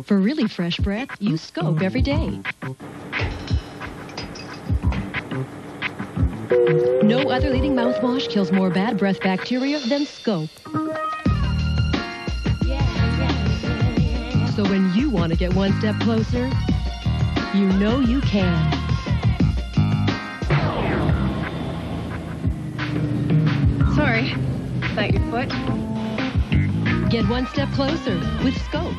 For really fresh breath, use Scope every day. No other leading mouthwash kills more bad breath bacteria than Scope. So when you want to get one step closer, you know you can. Sorry. Is that your foot? Get one step closer with Scope.